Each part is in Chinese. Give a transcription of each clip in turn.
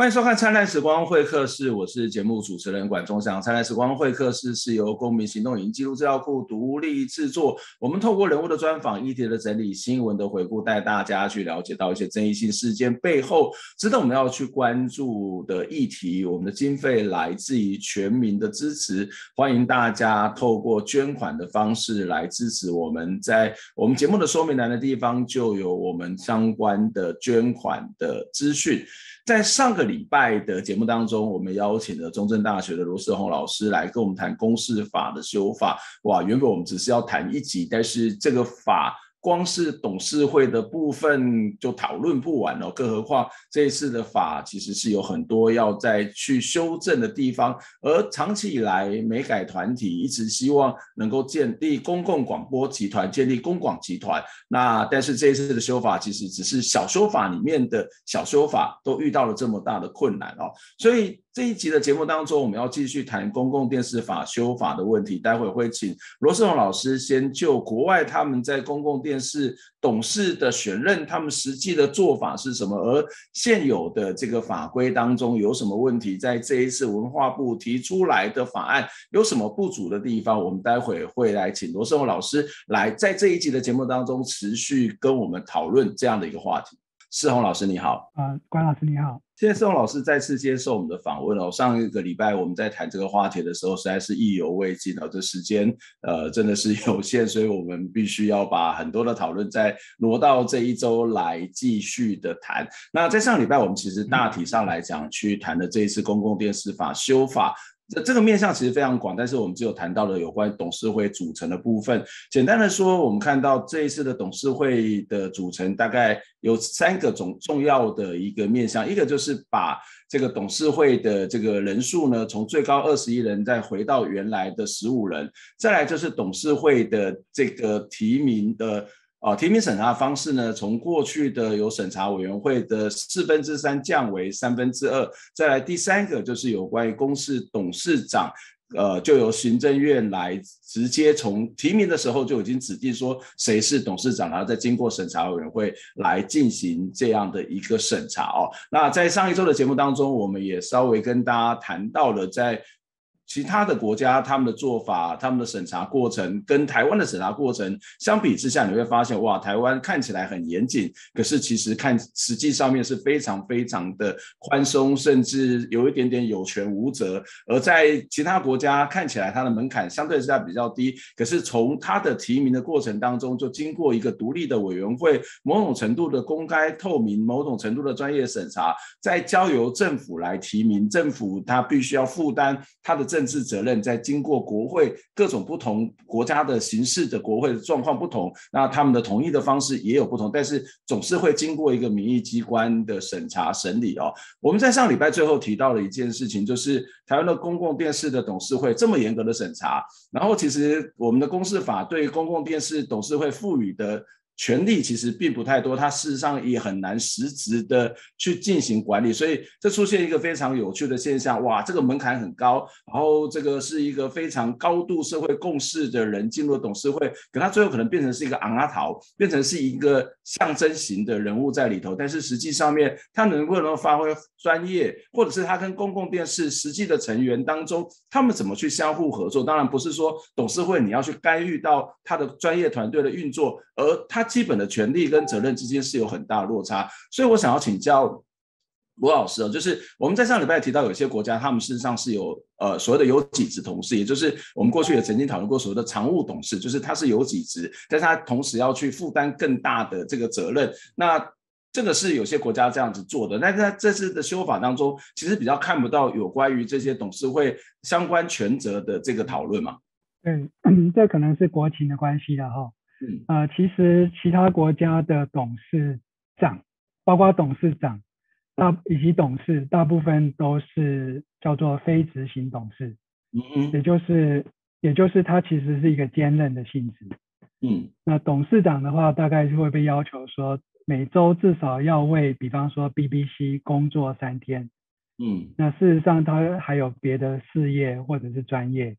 欢迎收看《灿烂时光会客室》，我是节目主持人管中祥。《灿烂时光会客室》是由公民行动影音记录资料库独立制作。我们透过人物的专访、议题的整理、新闻的回顾，带大家去了解到一些争议性事件背后值得我们要去关注的议题。我们的经费来自于全民的支持，欢迎大家透过捐款的方式来支持我们。在我们节目的说明栏的地方，就有我们相关的捐款的资讯。在上个礼拜的节目当中，我们邀请了中正大学的罗世宏老师来跟我们谈公式法的修法。哇，原本我们只是要谈一集，但是这个法。光是董事会的部分就讨论不完了，更何况这一次的法其实是有很多要再去修正的地方。而长期以来，美改团体一直希望能够建立公共广播集团，建立公广集团。那但是这一次的修法其实只是小修法里面的小修法，都遇到了这么大的困难哦，所以。这一集的节目当中，我们要继续谈公共电视法修法的问题。待会会请罗世荣老师先就国外他们在公共电视董事的选任，他们实际的做法是什么，而现有的这个法规当中有什么问题，在这一次文化部提出来的法案有什么不足的地方，我们待会会来请罗胜文老师来在这一集的节目当中持续跟我们讨论这样的一个话题。世宏老师你好，啊，关老师你好。谢谢世宏老师再次接受我们的访问哦。上一个礼拜我们在谈这个话题的时候，实在是意犹未尽哦。这时间呃真的是有限，所以我们必须要把很多的讨论再挪到这一周来继续的谈。那在上礼拜我们其实大体上来讲去谈的这一次公共电视法修法。这这个面向其实非常广，但是我们只有谈到了有关董事会组成的部分。简单的说，我们看到这一次的董事会的组成大概有三个重重要的一个面向，一个就是把这个董事会的这个人数呢，从最高二十一人再回到原来的十五人，再来就是董事会的这个提名的。啊，提名审查方式呢，从过去的有审查委员会的四分之三降为三分之二。再来第三个就是有关于公司董事长，呃，就由行政院来直接从提名的时候就已经指定说谁是董事长，然后再经过审查委员会来进行这样的一个审查哦。那在上一周的节目当中，我们也稍微跟大家谈到了在。其他的国家他们的做法、他们的审查过程跟台湾的审查过程相比之下，你会发现哇，台湾看起来很严谨，可是其实看实际上面是非常非常的宽松，甚至有一点点有权无责。而在其他国家看起来，它的门槛相对之下比较低，可是从它的提名的过程当中，就经过一个独立的委员会，某种程度的公开透明，某种程度的专业审查，再交由政府来提名，政府它必须要负担它的政。政治责任在经过国会各种不同国家的形式的国会的状况不同，那他们的同意的方式也有不同，但是总是会经过一个民意机关的审查审理哦。我们在上礼拜最后提到了一件事情，就是台湾的公共电视的董事会这么严格的审查，然后其实我们的公示法对公共电视董事会赋予的。权力其实并不太多，它事实上也很难实质的去进行管理，所以这出现一个非常有趣的现象，哇，这个门槛很高，然后这个是一个非常高度社会共识的人进入董事会，可他最后可能变成是一个昂阿桃，变成是一个象征型的人物在里头，但是实际上面他能不能发挥专业，或者是他跟公共电视实际的成员当中，他们怎么去相互合作？当然不是说董事会你要去干预到他的专业团队的运作，而他。基本的权利跟责任之间是有很大的落差，所以我想要请教罗老师哦，就是我们在上礼拜提到有些国家，他们事实上是有呃所谓的有几职同事，也就是我们过去也曾经讨论过所谓的常务董事，就是他是有几职，但是他同时要去负担更大的这个责任。那这个是有些国家这样子做的，但是在这次的修法当中，其实比较看不到有关于这些董事会相关权责的这个讨论嘛？嗯，这可能是国情的关系了哈。嗯，呃，其实其他国家的董事长，包括董事长大以及董事，大部分都是叫做非执行董事，嗯嗯，也就是也就是他其实是一个兼任的性质，嗯，那董事长的话，大概是会被要求说每周至少要为，比方说 BBC 工作三天，嗯，那事实上他还有别的事业或者是专业，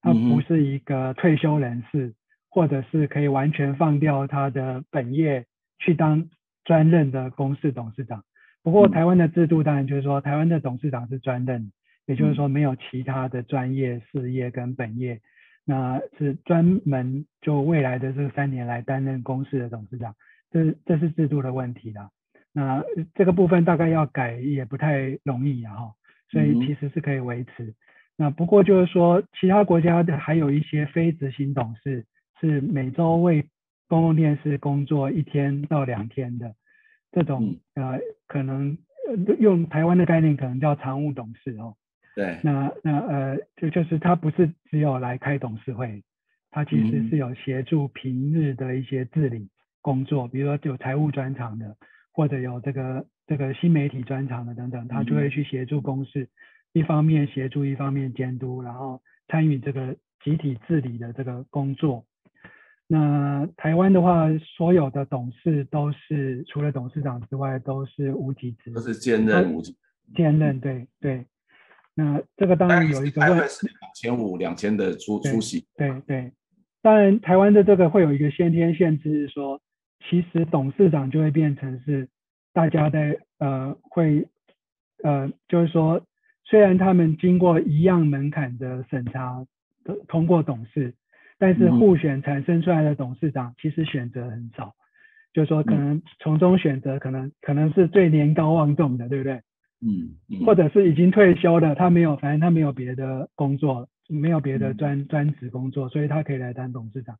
他不是一个退休人士。或者是可以完全放掉他的本业去当专任的公司董事长，不过台湾的制度当然就是说，台湾的董事长是专任，也就是说没有其他的专业事业跟本业，那是专门就未来的这三年来担任公司的董事长，这这是制度的问题啦。那这个部分大概要改也不太容易啊，哈，所以其实是可以维持。那不过就是说，其他国家的还有一些非执行董事是每周为公共电视工作一天到两天的。这种呃，可能用台湾的概念，可能叫常务董事哦。对。那那呃，就就是他不是只有来开董事会，他其实是有协助平日的一些治理工作，比如说有财务专长的，或者有这个这个新媒体专长的等等，他就会去协助公司，一方面协助，一方面监督，然后参与这个集体治理的这个工作。那台湾的话，所有的董事都是除了董事长之外，都是无级职，都是兼任无级。兼任，对对。那这个当然有一个问，是两千五两千的出出席。对对。当然，台湾的这个会有一个先天限制，是说其实董事长就会变成是大家在呃会呃，就是说虽然他们经过一样门槛的审查的通过董事。但是互选产生出来的董事长其实选择很少，就是说可能从中选择可能可能是最年高望重的，对不对？嗯，或者是已经退休的，他没有，反正他没有别的工作，没有别的专专职工作，所以他可以来当董事长。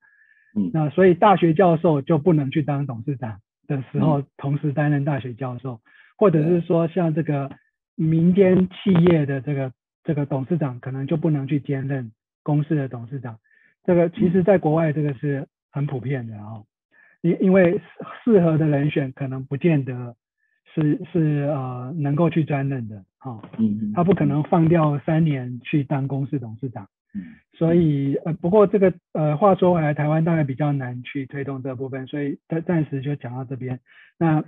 嗯，那所以大学教授就不能去当董事长的时候，同时担任大学教授，或者是说像这个民间企业的这个这个董事长，可能就不能去兼任公司的董事长。这个其实，在国外这个是很普遍的啊，因因为适合的人选可能不见得是是呃能够去专任的啊，嗯，他不可能放掉三年去当公司董事长，嗯，所以呃不过这个呃话说回来，台湾大概比较难去推动这部分，所以暂暂时就讲到这边。那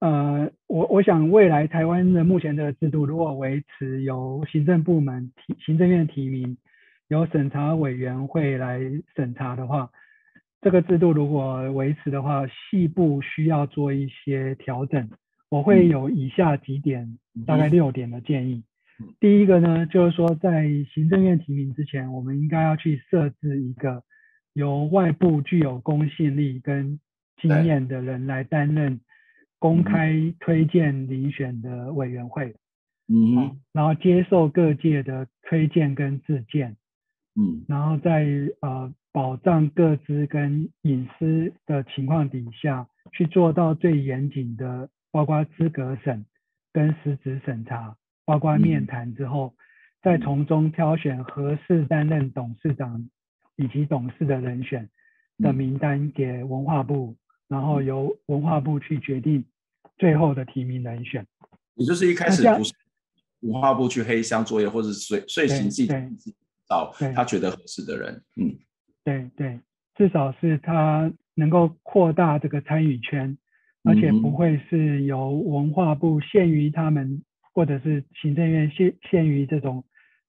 呃我我想未来台湾的目前的制度，如果维持由行政部门提行政院提名。由审查委员会来审查的话，这个制度如果维持的话，细部需要做一些调整。我会有以下几点，大概六点的建议。第一个呢，就是说在行政院提名之前，我们应该要去设置一个由外部具有公信力跟经验的人来担任公开推荐遴选的委员会。嗯，然后接受各界的推荐跟自荐。嗯，然后在呃保障各资跟隐私的情况底下，去做到最严谨的，包括资格审跟实质审查，包括面谈之后，再从中挑选合适担任董事长以及董事的人选的名单给文化部，然后由文化部去决定最后的提名人选。也就是一开始不是文化部去黑箱作业，或者随随行记。找他觉得合适的人，嗯，对对，至少是他能够扩大这个参与圈，而且不会是由文化部限于他们，或者是行政院限限于这种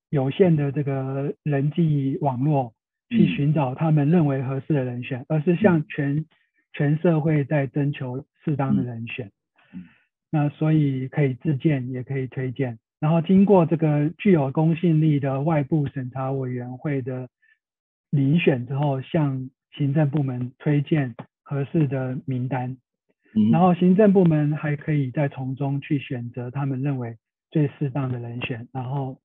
有限的这个人际网络去寻找他们认为合适的人选，而是向全全社会在征求适当的人选。那所以可以自荐，也可以推荐。然后经过这个具有公信力的外部审查委员会的遴选之后，向行政部门推荐合适的名单，然后行政部门还可以再从中去选择他们认为最适当的人选，然后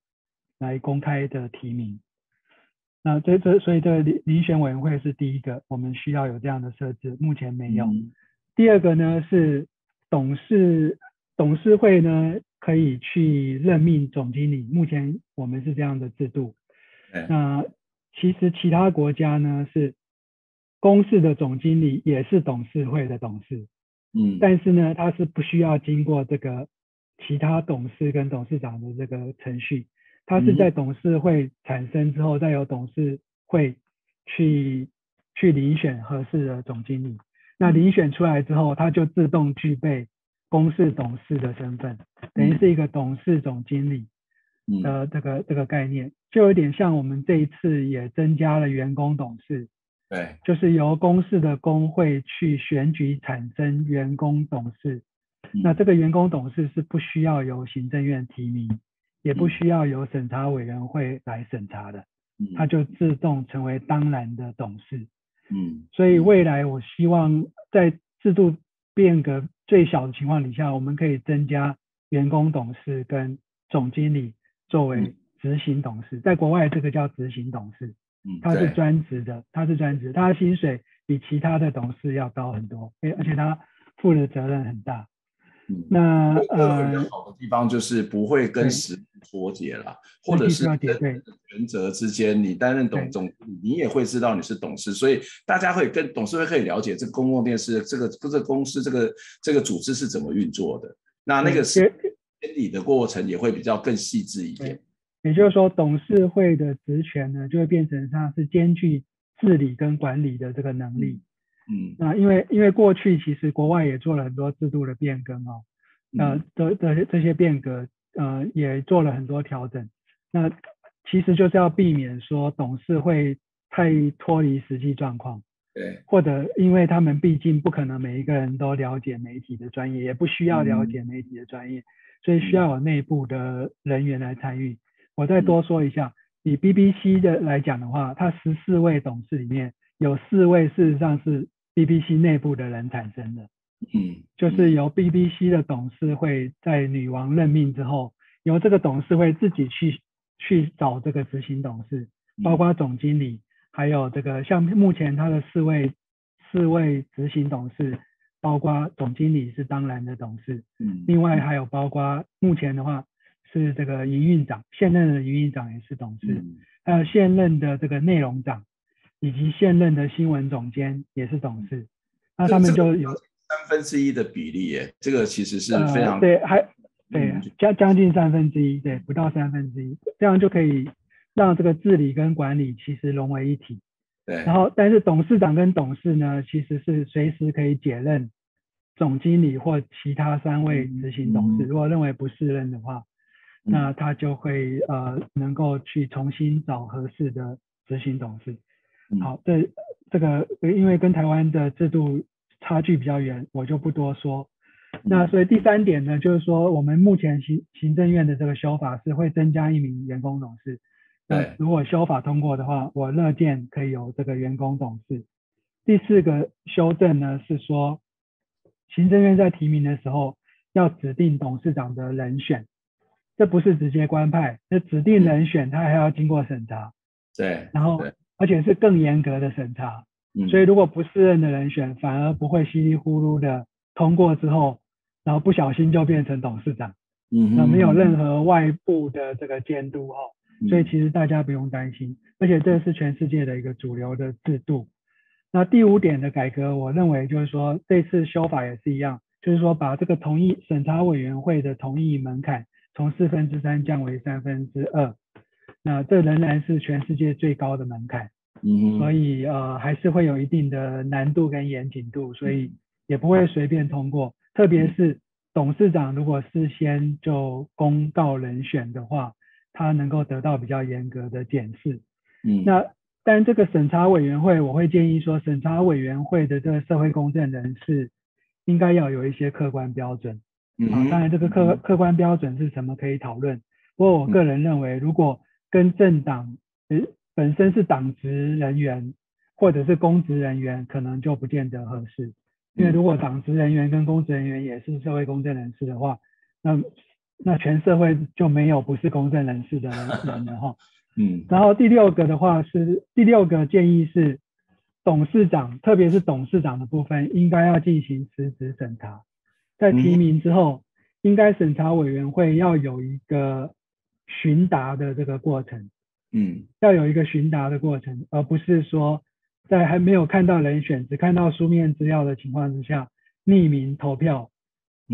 来公开的提名。那这这所以这个遴遴选委员会是第一个，我们需要有这样的设置，目前没有。第二个呢是董事董事会呢。可以去任命总经理，目前我们是这样的制度。那其实其他国家呢是公司的总经理也是董事会的董事，嗯，但是呢他是不需要经过这个其他董事跟董事长的这个程序，他是在董事会产生之后，再由董事会去去遴选合适的总经理。那遴选出来之后，他就自动具备。公司董事的身份，等于是一个董事总经理的这个这个概念，就有点像我们这一次也增加了员工董事，对，就是由公司的工会去选举产生员工董事，那这个员工董事是不需要由行政院提名，也不需要由审查委员会来审查的，他就自动成为当然的董事。嗯，所以未来我希望在制度变革最小的情况底下，我们可以增加员工董事跟总经理作为执行董事。在国外，这个叫执行董事，嗯，他是专职的，他是专职，他的薪水比其他的董事要高很多，而而且他负的责任很大。那呃，好的地方就是不会跟实脱节了，或者是原则之间，你担任董总，你也会知道你是董事，所以大家会跟董事会可以了解这个公共电视这个这个公司这个这个组织是怎么运作的。那那个是监理的过程也会比较更细致一点。也就是说，董事会的职权呢，就会变成像是兼具治理跟管理的这个能力。嗯，那因为因为过去其实国外也做了很多制度的变更哦，呃的的这些变革，呃也做了很多调整。那其实就是要避免说董事会太脱离实际状况，对，或者因为他们毕竟不可能每一个人都了解媒体的专业，也不需要了解媒体的专业，所以需要有内部的人员来参与。我再多说一下，以 BBC 的来讲的话，它十四位董事里面有四位事实上是。BBC 内部的人产生的，嗯，就是由 BBC 的董事会在女王任命之后，由这个董事会自己去去找这个执行董事，包括总经理，还有这个像目前他的四位四位执行董事，包括总经理是当然的董事，嗯，另外还有包括目前的话是这个营运长，现任的营运长也是董事，还有现任的这个内容长。以及现任的新闻总监也是董事，那他们就有三分之一的比例耶，这个其实是非常对，还对将将近三分之一，对，不到三分之一，这样就可以让这个治理跟管理其实融为一体。对，然后但是董事长跟董事呢，其实是随时可以解任总经理或其他三位执行董事，如果认为不适任的话，那他就会呃能够去重新找合适的执行董事。好，这这个因为跟台湾的制度差距比较远，我就不多说。那所以第三点呢，就是说我们目前行行政院的这个修法是会增加一名员工董事。对，如果修法通过的话，我乐见可以有这个员工董事。第四个修正呢是说，行政院在提名的时候要指定董事长的人选，这不是直接官派，那指定人选他还要经过审查。对，然后。而且是更严格的审查，所以如果不适任的人选，反而不会稀里糊涂的通过之后，然后不小心就变成董事长，嗯，那没有任何外部的这个监督哈，所以其实大家不用担心，而且这是全世界的一个主流的制度。那第五点的改革，我认为就是说这次修法也是一样，就是说把这个同意审查委员会的同意门槛从四分之三降为三分之二。那这仍然是全世界最高的门槛，嗯，所以呃还是会有一定的难度跟严谨度，所以也不会随便通过。特别是董事长如果事先就公告人选的话，他能够得到比较严格的检视。嗯，那但这个审查委员会，我会建议说，审查委员会的这个社会公正人士应该要有一些客观标准。嗯，当然这个客客观标准是什么可以讨论，不过我个人认为如果跟政党呃本身是党职人员或者是公职人员，可能就不见得合适。因为如果党职人员跟公职人员也是社会公正人士的话，那那全社会就没有不是公正人士的人了哈。嗯。然后第六个的话是第六个建议是，董事长特别是董事长的部分应该要进行辞职审查，在提名之后，应该审查委员会要有一个。询答的这个过程，嗯，要有一个询答的过程，而不是说在还没有看到人选，只看到书面资料的情况之下，匿名投票，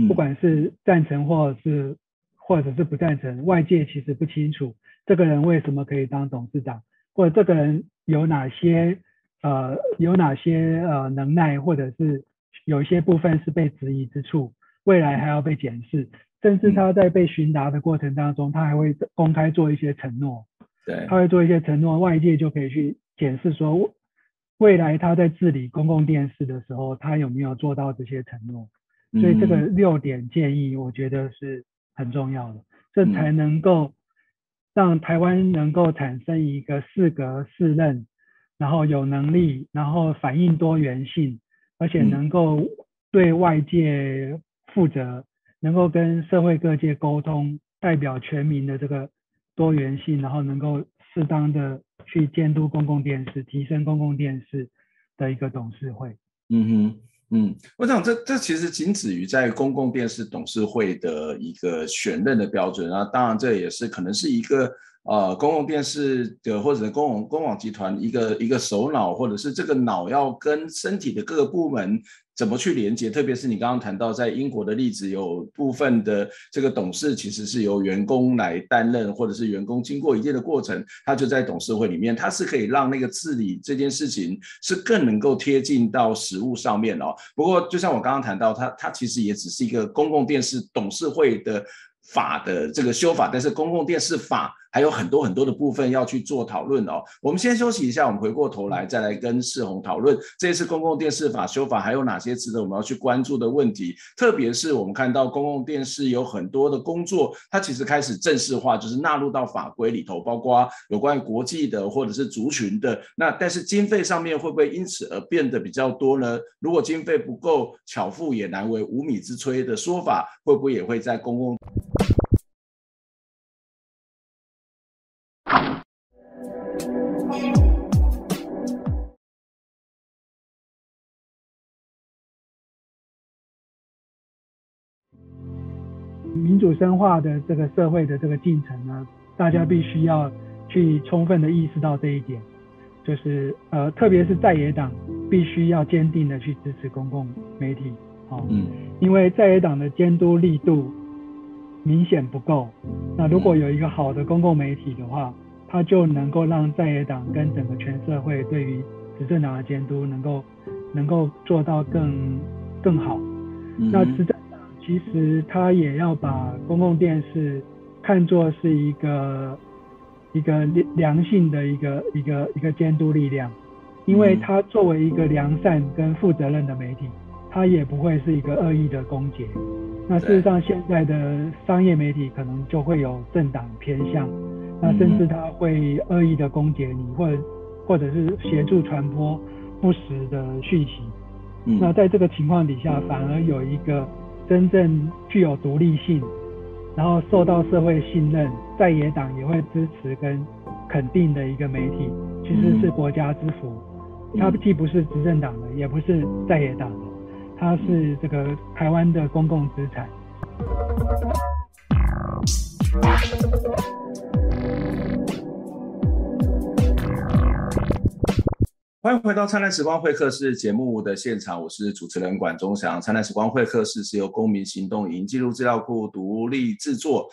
不管是赞成或是或者是不赞成，外界其实不清楚这个人为什么可以当董事长，或者这个人有哪些呃有哪些呃能耐，或者是有一些部分是被质疑之处，未来还要被检视。甚至他在被询答的过程当中，他还会公开做一些承诺，对，他会做一些承诺，外界就可以去检视说，未来他在治理公共电视的时候，他有没有做到这些承诺。所以这个六点建议，我觉得是很重要的，这才能够让台湾能够产生一个四格四任，然后有能力，然后反映多元性，而且能够对外界负责，能够跟社会各界沟通，代表全民的这个多元性，然后能够适当的去监督公共电视，提升公共电视的一个董事会。嗯哼。嗯，我想这这其实仅止于在公共电视董事会的一个选任的标准啊，当然这也是可能是一个呃公共电视的或者公共公网集团一个一个首脑，或者是这个脑要跟身体的各个部门。怎么去连接？特别是你刚刚谈到在英国的例子，有部分的这个董事其实是由员工来担任，或者是员工经过一定的过程，他就在董事会里面，他是可以让那个治理这件事情是更能够贴近到实物上面哦。不过，就像我刚刚谈到，他他其实也只是一个公共电视董事会的。法的这个修法，但是公共电视法还有很多很多的部分要去做讨论哦。我们先休息一下，我们回过头来再来跟世宏讨论这次公共电视法修法还有哪些值得我们要去关注的问题。特别是我们看到公共电视有很多的工作，它其实开始正式化，就是纳入到法规里头，包括有关于国际的或者是族群的。那但是经费上面会不会因此而变得比较多呢？如果经费不够，巧妇也难为无米之炊的说法，会不会也会在公共？民主深化的这个社会的这个进程呢，大家必须要去充分的意识到这一点，就是呃，特别是在野党必须要坚定的去支持公共媒体，哦，嗯，因为在野党的监督力度明显不够，那如果有一个好的公共媒体的话，它就能够让在野党跟整个全社会对于执政党的监督能够能够做到更更好，那执政。其实他也要把公共电视看作是一个一个良性的一个一个一个监督力量，因为他作为一个良善跟负责任的媒体，他也不会是一个恶意的攻击。那事实上，现在的商业媒体可能就会有政党偏向，那甚至他会恶意的攻击你，或者或者是协助传播不实的讯息。那在这个情况底下，反而有一个。真正具有独立性，然后受到社会信任，在野党也会支持跟肯定的一个媒体，其实是国家之福。它既不是执政党的，也不是在野党的，它是这个台湾的公共资产。欢迎回到《灿烂时光会客室》节目的现场，我是主持人管中祥。《灿烂时光会客室》是由公民行动营记录资料库独立制作。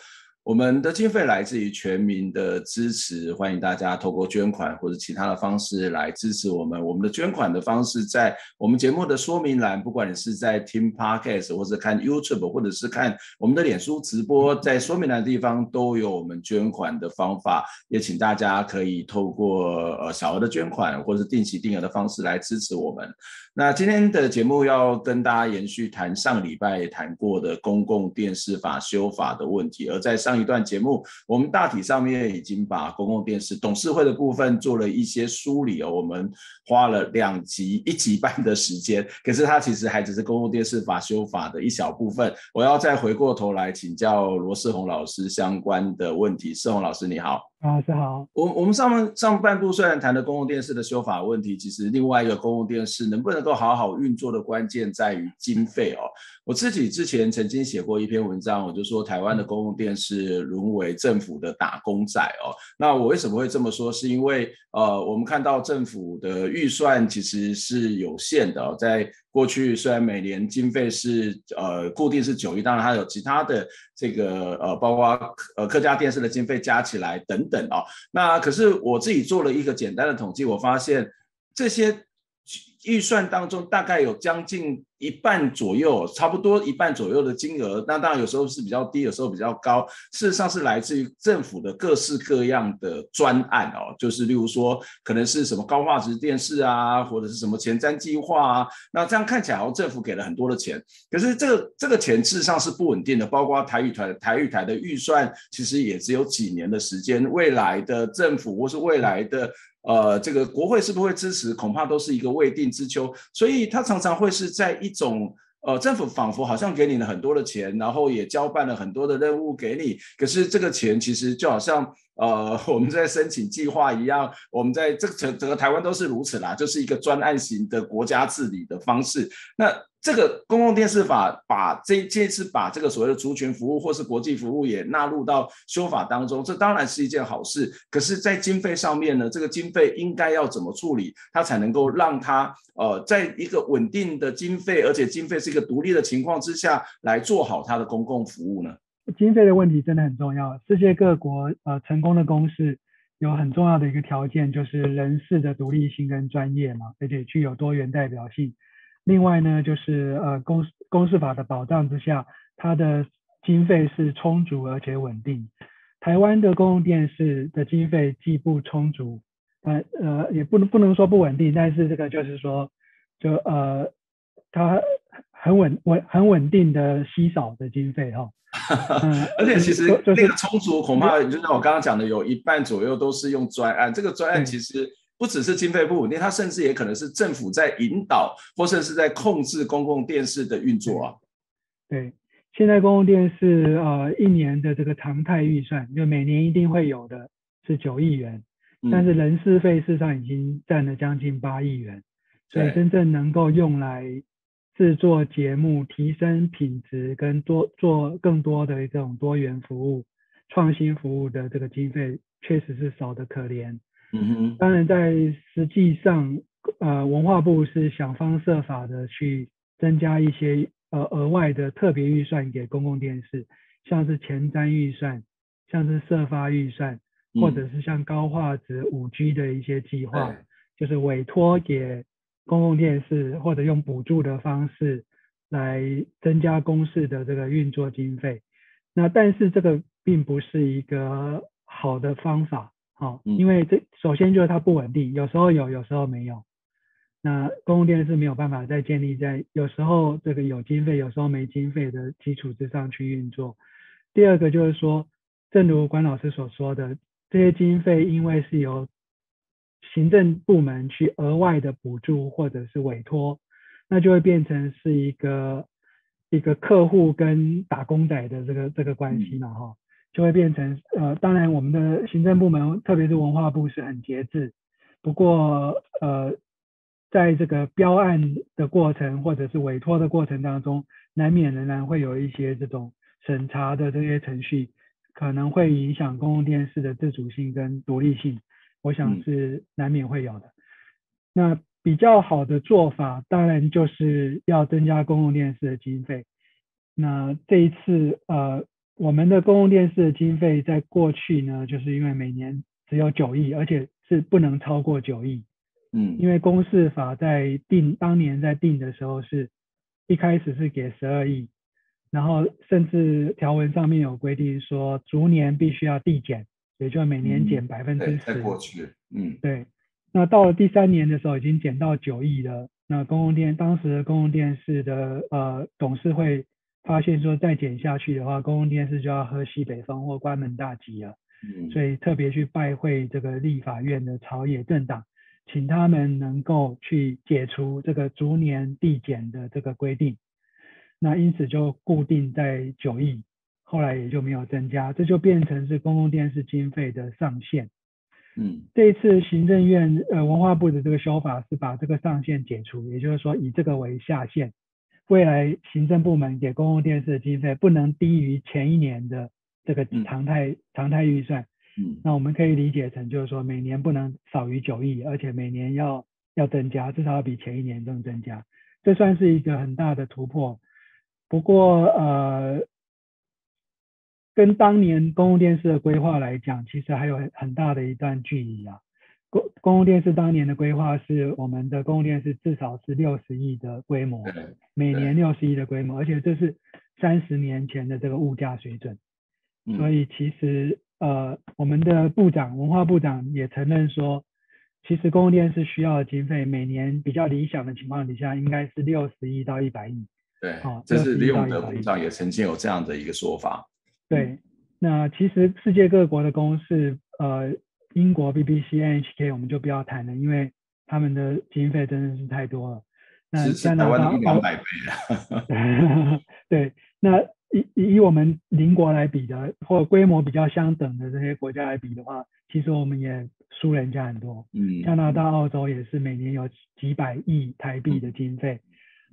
我们的经费来自于全民的支持，欢迎大家透过捐款或者其他的方式来支持我们。我们的捐款的方式在我们节目的说明栏，不管你是在听 Podcast 或者看 YouTube，或者是看我们的脸书直播，在说明栏的地方都有我们捐款的方法。也请大家可以透过呃小额的捐款或者是定期定额的方式来支持我们。那今天的节目要跟大家延续谈上礼拜谈过的公共电视法修法的问题，而在一段节目，我们大体上面已经把公共电视董事会的部分做了一些梳理哦，我们花了两集一集半的时间，可是它其实还只是公共电视法修法的一小部分。我要再回过头来请教罗世宏老师相关的问题，世宏老师你好。啊，是好。我我们上半上半部虽然谈的公共电视的修法问题，其实另外一个公共电视能不能够好好运作的关键在于经费哦。我自己之前曾经写过一篇文章，我就说台湾的公共电视沦为政府的打工仔哦。那我为什么会这么说？是因为呃，我们看到政府的预算其实是有限的，在。过去虽然每年经费是呃固定是九亿，当然还有其他的这个呃包括呃客家电视的经费加起来等等啊。那可是我自己做了一个简单的统计，我发现这些预算当中大概有将近一半左右，差不多一半左右的金额。那当然有时候是比较低，有时候比较高。事实上是来自于政府的各式各样的专案哦，就是例如说可能是什么高画质电视啊，或者是什么前瞻计划啊。那这样看起来，哦，政府给了很多的钱，可是这个这个钱事实上是不稳定的。包括台语台台语台的预算，其实也只有几年的时间。未来的政府或是未来的。呃，这个国会是不会支持，恐怕都是一个未定之秋，所以它常常会是在一种呃，政府仿佛好像给你了很多的钱，然后也交办了很多的任务给你，可是这个钱其实就好像呃 我们在申请计划一样，我们在这整整个台湾都是如此啦，就是一个专案型的国家治理的方式，那。这个公共电视法把这这次把这个所谓的族群服务或是国际服务也纳入到修法当中，这当然是一件好事。可是，在经费上面呢，这个经费应该要怎么处理，它才能够让它呃，在一个稳定的经费，而且经费是一个独立的情况之下来做好它的公共服务呢？经费的问题真的很重要。世界各国呃成功的公司有很重要的一个条件，就是人事的独立性跟专业嘛，而且具有多元代表性。另外呢，就是呃公公司法的保障之下，它的经费是充足而且稳定。台湾的公共电视的经费既不充足，呃呃也不能不能说不稳定，但是这个就是说，就呃它很稳稳很稳定的稀少的经费哈。而且其实那个充足恐怕就像我刚刚讲的，有一半左右都是用专案，这个专案其实。不只是经费不稳定，它甚至也可能是政府在引导，或甚至在控制公共电视的运作啊。对，现在公共电视呃一年的这个常态预算，就每年一定会有的是九亿元，但是人事费事实上已经占了将近八亿元，所以真正能够用来制作节目、提升品质跟多做更多的这种多元服务、创新服务的这个经费，确实是少得可怜。嗯哼，当然，在实际上，呃，文化部是想方设法的去增加一些呃额外的特别预算给公共电视，像是前瞻预算，像是设发预算，或者是像高画质五 G 的一些计划，就是委托给公共电视或者用补助的方式来增加公视的这个运作经费。那但是这个并不是一个好的方法。好，因为这首先就是它不稳定，有时候有，有时候没有。那公共电视没有办法再建立在有时候这个有经费，有时候没经费的基础之上去运作。第二个就是说，正如关老师所说的，这些经费因为是由行政部门去额外的补助或者是委托，那就会变成是一个一个客户跟打工仔的这个这个关系嘛，哈。就会变成呃，当然我们的行政部门，特别是文化部是很节制。不过呃，在这个标案的过程或者是委托的过程当中，难免仍然会有一些这种审查的这些程序，可能会影响公共电视的自主性跟独立性。我想是难免会有的。那比较好的做法，当然就是要增加公共电视的经费。那这一次呃。我们的公共电视的经费在过去呢，就是因为每年只有九亿，而且是不能超过九亿。嗯，因为公示法在定当年在定的时候是，一开始是给十二亿，然后甚至条文上面有规定说逐年必须要递减，也就每年减百分之十。过去，嗯，对。那到了第三年的时候已经减到九亿了，那公共电当时的公共电视的呃董事会。发现说再减下去的话，公共电视就要喝西北风或关门大吉了。嗯，所以特别去拜会这个立法院的朝野政党，请他们能够去解除这个逐年递减的这个规定。那因此就固定在九亿，后来也就没有增加，这就变成是公共电视经费的上限。嗯，这一次行政院呃文化部的这个修法是把这个上限解除，也就是说以这个为下限。未来行政部门给公共电视的经费不能低于前一年的这个常态常态预算，嗯，那我们可以理解成就是说每年不能少于九亿，而且每年要要增加，至少要比前一年更增加，这算是一个很大的突破。不过呃，跟当年公共电视的规划来讲，其实还有很很大的一段距离啊。公公共电视当年的规划是，我们的公共电视至少是六十亿的规模，每年六十亿的规模，而且这是三十年前的这个物价水准。所以其实呃，我们的部长文化部长也承认说，其实公共电视需要的经费，每年比较理想的情况底下，应该是六十亿到一百亿。对，这是李永德部长也曾经有这样的一个说法。对，那其实世界各国的公司，呃。英国 BBC、NHK 我们就不要谈了，因为他们的经费真的是太多了。那加拿大两百倍了。对，那以以我们邻国来比的，或规模比较相等的这些国家来比的话，其实我们也输人家很多。嗯，加拿大、澳洲也是每年有几百亿台币的经费。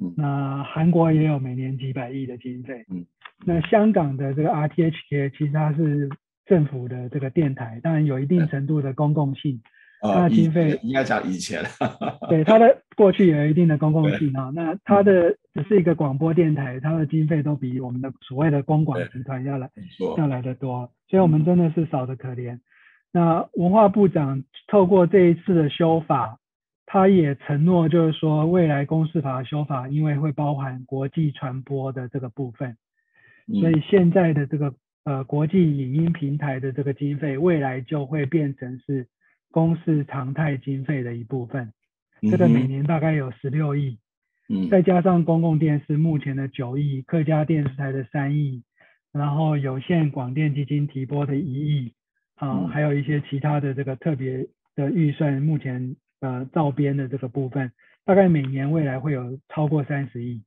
嗯，那韩国也有每年几百亿的经费。嗯，那香港的这个 RTHK 其实它是。政府的这个电台当然有一定程度的公共性，它的经费应该讲以前，对它的过去有一定的公共性啊。那它的只是一个广播电台，它的经费都比我们的所谓的公广集团要来要来的多，所以我们真的是少的可怜。那文化部长透过这一次的修法，他也承诺就是说，未来公司法修法，因为会包含国际传播的这个部分，所以现在的这个。呃，国际影音平台的这个经费，未来就会变成是公司常态经费的一部分。这个每年大概有十六亿，嗯，再加上公共电视目前的九亿，客家电视台的三亿，然后有线广电基金提拨的一亿，啊，还有一些其他的这个特别的预算，目前呃照编的这个部分，大概每年未来会有超过三十亿，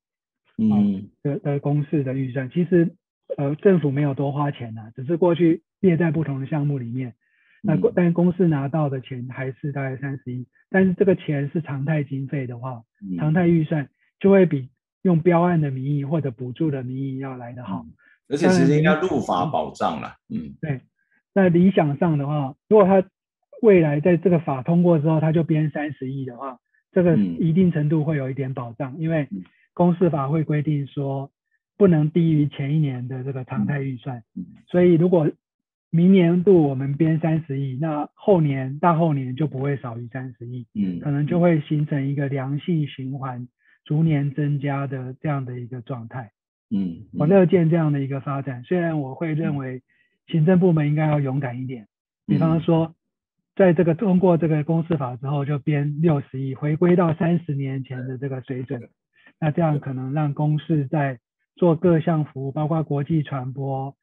嗯，的的公司的预算，其实。呃，政府没有多花钱呐，只是过去列在不同的项目里面。那但公司拿到的钱还是大概三十亿，但是这个钱是常态经费的话，常态预算就会比用标案的名义或者补助的名义要来得好。而且其实应该入法保障了。嗯，对。那理想上的话，如果他未来在这个法通过之后，他就编三十亿的话，这个一定程度会有一点保障，因为公司法会规定说。不能低于前一年的这个常态预算，所以如果明年度我们编三十亿，那后年大后年就不会少于三十亿，嗯，可能就会形成一个良性循环，逐年增加的这样的一个状态，嗯，我乐见这样的一个发展。虽然我会认为行政部门应该要勇敢一点，比方说在这个通过这个公司法之后就编六十亿，回归到三十年前的这个水准，那这样可能让公司在做各项服务，包括国际传播、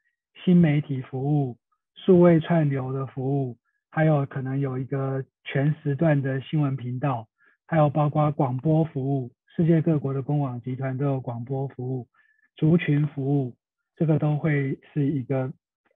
新媒体服务、数位串流的服务，还有可能有一个全时段的新闻频道，还有包括广播服务，世界各国的公网集团都有广播服务、族群服务，这个都会是一个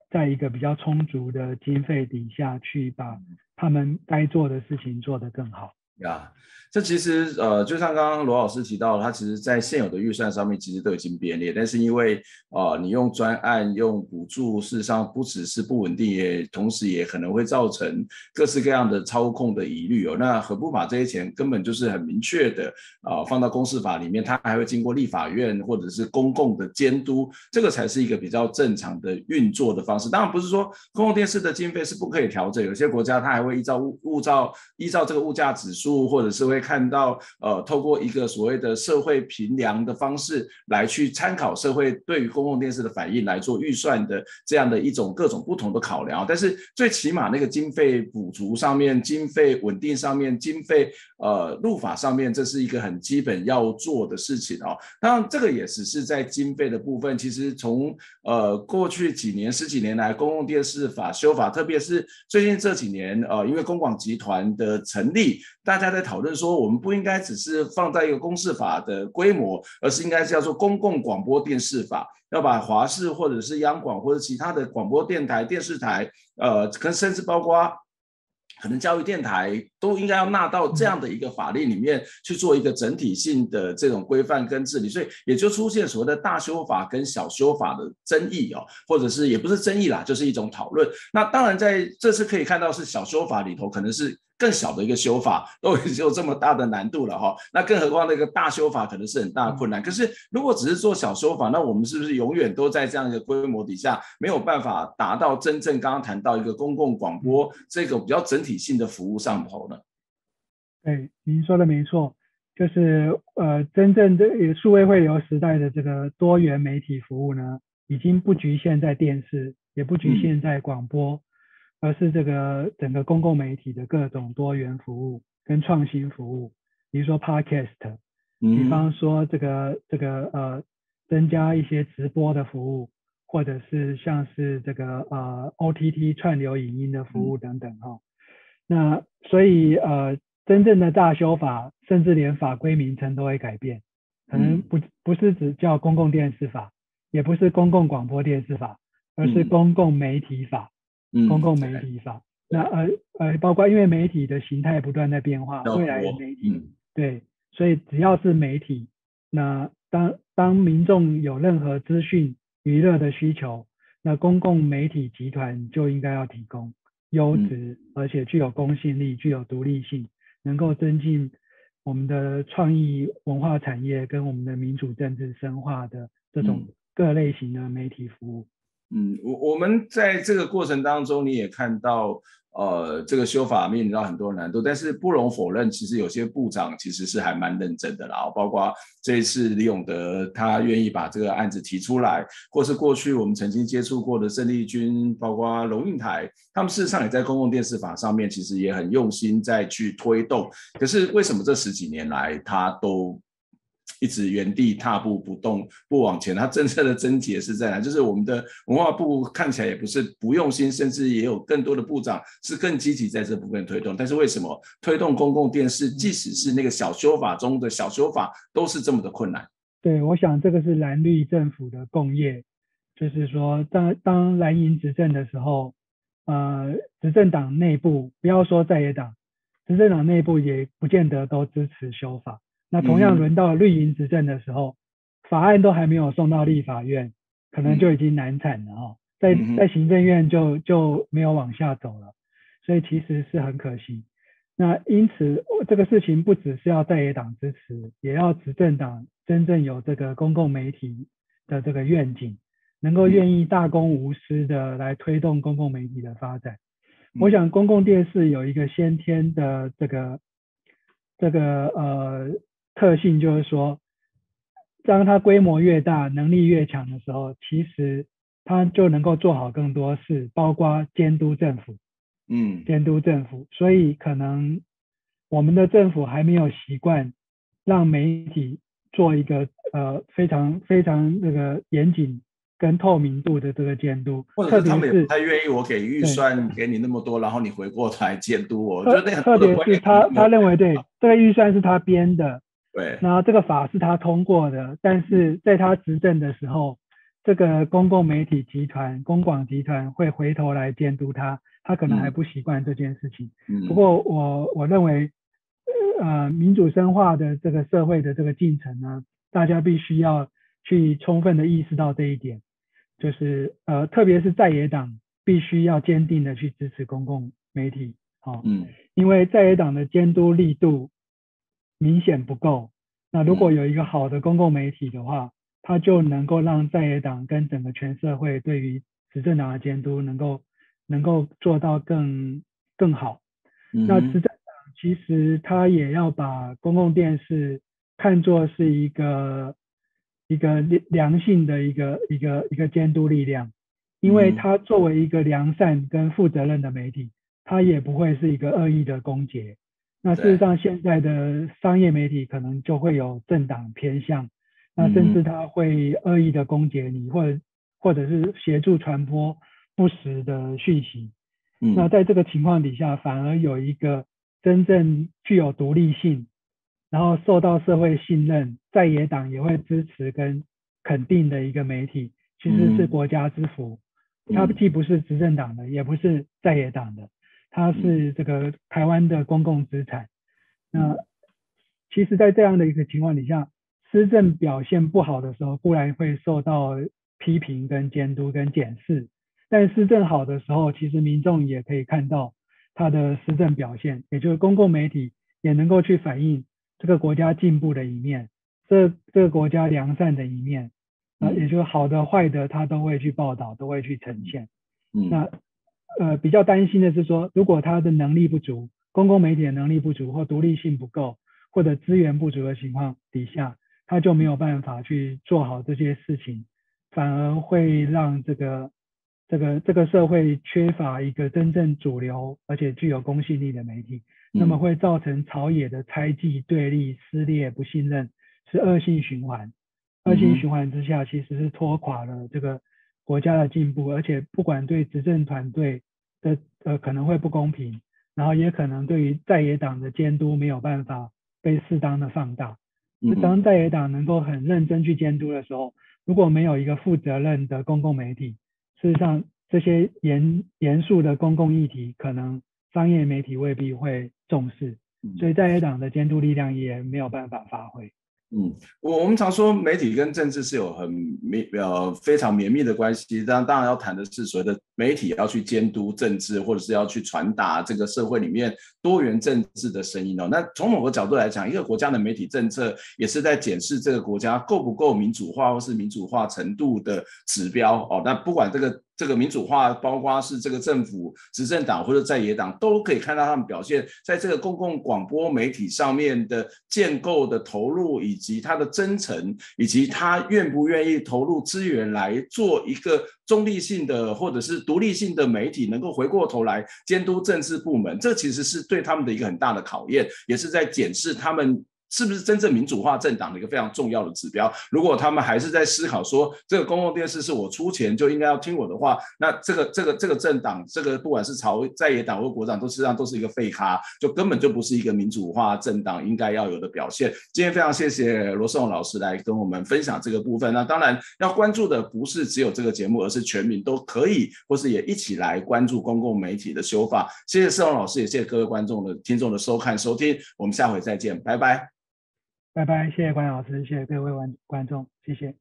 在一个比较充足的经费底下去把他们该做的事情做得更好。呀，这其实呃，就像刚刚罗老师提到，他其实在现有的预算上面其实都已经编列，但是因为啊，你用专案用补助，事实上不只是不稳定，也同时也可能会造成各式各样的操控的疑虑哦。那何不把这些钱根本就是很明确的啊，放到公司法里面，它还会经过立法院或者是公共的监督，这个才是一个比较正常的运作的方式。当然不是说公共电视的经费是不可以调整，有些国家它还会依照物物照依照这个物价指数。或者是会看到，呃，透过一个所谓的社会评量的方式来去参考社会对于公共电视的反应来做预算的这样的一种各种不同的考量。但是最起码那个经费补足上面、经费稳定上面、经费呃入法上面，这是一个很基本要做的事情哦。当然，这个也只是在经费的部分。其实从呃过去几年十几年来，公共电视法修法，特别是最近这几年，呃，因为公广集团的成立，大大大家在讨论说，我们不应该只是放在一个公示法的规模，而是应该叫做公共广播电视法，要把华视或者是央广或者其他的广播电台、电视台，呃，跟甚至包括可能教育电台，都应该要纳到这样的一个法令里面去做一个整体性的这种规范跟治理，所以也就出现所谓的大修法跟小修法的争议哦，或者是也不是争议啦，就是一种讨论。那当然在这次可以看到是小修法里头可能是。更小的一个修法都已经有这么大的难度了哈，那更何况那个大修法可能是很大的困难。可是如果只是做小修法，那我们是不是永远都在这样一个规模底下，没有办法达到真正刚刚谈到一个公共广播这个比较整体性的服务上头呢？对，您说的没错，就是呃，真正的数位汇流时代的这个多元媒体服务呢，已经不局限在电视，也不局限在广播。而是这个整个公共媒体的各种多元服务跟创新服务，比如说 Podcast，比方说这个这个呃增加一些直播的服务，或者是像是这个呃 OTT 串流影音的服务等等哈。那所以呃真正的大修法，甚至连法规名称都会改变，可能不不是只叫公共电视法，也不是公共广播电视法，而是公共媒体法。公共媒。体法，那呃呃，包括因为媒体的形态不断在变化，未来的媒体对，所以只要是媒体，那当当民众有任何资讯娱乐的需求，那公共媒体集团就应该要提供优质而且具有公信力、具有独立性，能够增进我们的创意文化产业跟我们的民主政治深化的这种各类型的媒体服务。嗯，我我们在这个过程当中，你也看到，呃，这个修法面临到很多难度，但是不容否认，其实有些部长其实是还蛮认真的啦。包括这一次李永德他愿意把这个案子提出来，或是过去我们曾经接触过的郑丽君，包括龙应台，他们事实上也在公共电视法上面其实也很用心在去推动。可是为什么这十几年来他都？一直原地踏步不动，不往前。它真正的症结是在哪？就是我们的文化部看起来也不是不用心，甚至也有更多的部长是更积极在这部分推动。但是为什么推动公共电视，即使是那个小修法中的小修法，都是这么的困难？对，我想这个是蓝绿政府的共业，就是说，当当蓝营执政的时候，呃，执政党内部不要说在野党，执政党内部也不见得都支持修法。那同样轮到绿营执政的时候，法案都还没有送到立法院，可能就已经难产了哈，在在行政院就就没有往下走了，所以其实是很可惜。那因此这个事情不只是要在野党支持，也要执政党真正有这个公共媒体的这个愿景，能够愿意大公无私的来推动公共媒体的发展。我想公共电视有一个先天的这个这个呃。特性就是说，当它规模越大、能力越强的时候，其实它就能够做好更多事，包括监督政府。嗯，监督政府。所以可能我们的政府还没有习惯让媒体做一个呃非常非常那个严谨跟透明度的这个监督，或者是他们也不太愿意我给预算给你那么多，然后你回过头来监督我。我觉得特别是他他认为对这个预算是他编的。对，那这个法是他通过的，但是在他执政的时候，这个公共媒体集团、公广集团会回头来监督他，他可能还不习惯这件事情。嗯，不过我我认为，呃，民主深化的这个社会的这个进程呢，大家必须要去充分的意识到这一点，就是呃，特别是在野党必须要坚定的去支持公共媒体，好，嗯，因为在野党的监督力度。明显不够。那如果有一个好的公共媒体的话，它就能够让在野党跟整个全社会对于执政党的监督能够能够做到更更好。那执政党其实他也要把公共电视看作是一个一个良性的一个一个一个监督力量，因为它作为一个良善跟负责任的媒体，它也不会是一个恶意的攻讦。那事实上，现在的商业媒体可能就会有政党偏向，那甚至他会恶意的攻击你，或者或者是协助传播不实的讯息。那在这个情况底下，反而有一个真正具有独立性，然后受到社会信任，在野党也会支持跟肯定的一个媒体，其实是国家之福。它既不是执政党的，也不是在野党的。它是这个台湾的公共资产。那其实，在这样的一个情况底下，施政表现不好的时候，固然会受到批评、跟监督、跟检视；但施政好的时候，其实民众也可以看到，它的施政表现，也就是公共媒体也能够去反映这个国家进步的一面，这这个国家良善的一面，啊，也就是好的坏的，他都会去报道，都会去呈现。嗯，那呃比较担心的是说，如果他的能力不足，公共媒体的能力不足或独立性不够，或者资源不足的情况底下，他就没有办法去做好这些事情，反而会让这个。这个这个社会缺乏一个真正主流而且具有公信力的媒体，那么会造成朝野的猜忌、对立、撕裂、不信任，是恶性循环。恶性循环之下，其实是拖垮了这个国家的进步，而且不管对执政团队的呃可能会不公平，然后也可能对于在野党的监督没有办法被适当的放大。当在野党能够很认真去监督的时候，如果没有一个负责任的公共媒体，事实上，这些严严肃的公共议题，可能商业媒体未必会重视，所以在野党的监督力量也没有办法发挥。嗯，我我们常说媒体跟政治是有很密呃非常绵密的关系，当当然要谈的是所谓的媒体要去监督政治，或者是要去传达这个社会里面多元政治的声音哦。那从某个角度来讲，一个国家的媒体政策也是在检视这个国家够不够民主化，或是民主化程度的指标哦。那不管这个。这个民主化，包括是这个政府、执政党或者在野党，都可以看到他们表现在这个公共广播媒体上面的建构的投入，以及他的真诚，以及他愿不愿意投入资源来做一个中立性的或者是独立性的媒体，能够回过头来监督政治部门，这其实是对他们的一个很大的考验，也是在检视他们。是不是真正民主化政党的一个非常重要的指标？如果他们还是在思考说这个公共电视是我出钱就应该要听我的话，那这个这个这个政党，这个不管是朝在野党或国党，都实际上都是一个废咖，就根本就不是一个民主化政党应该要有的表现。今天非常谢谢罗胜老师来跟我们分享这个部分。那当然要关注的不是只有这个节目，而是全民都可以或是也一起来关注公共媒体的修法。谢谢盛龙老师，也谢谢各位观众的听众的收看收听。我们下回再见，拜拜。拜拜，谢谢关老师，谢谢各位观观众，谢谢。